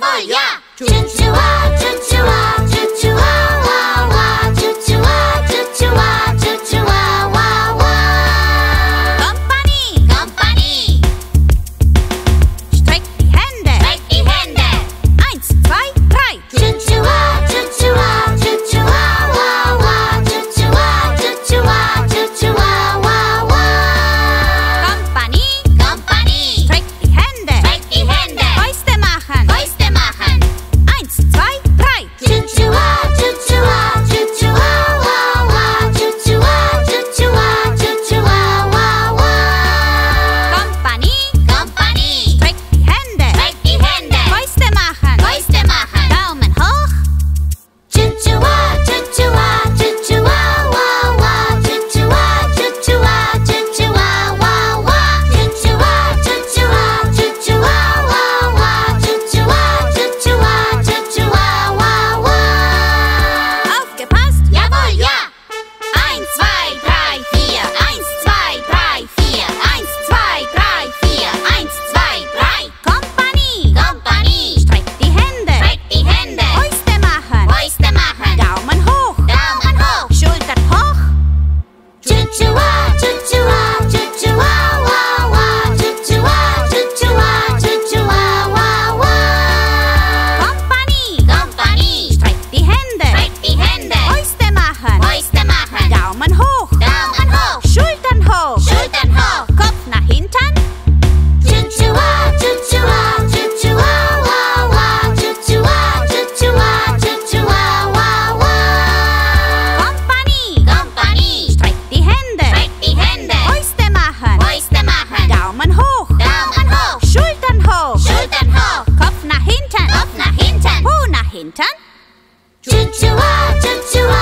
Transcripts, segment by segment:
风雨呀真奇 chua, chua.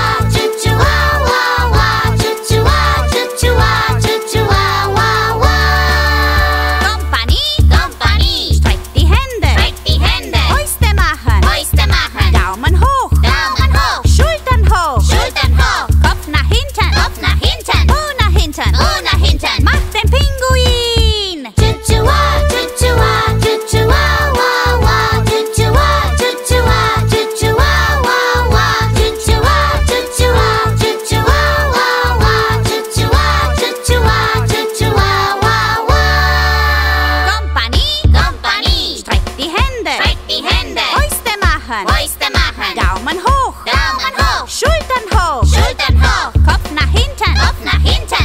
Fäuste machen. Daumen hoch. Daumen hoch. Schultern hoch. Schultern hoch. Kopf nach hinten. Kopf nach hinten.